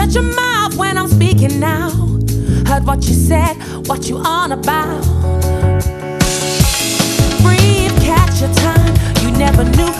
Shut your mouth when I'm speaking now. Heard what you said, what you on about. Breathe, catch your time. You never knew.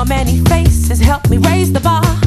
your many faces help me raise the bar.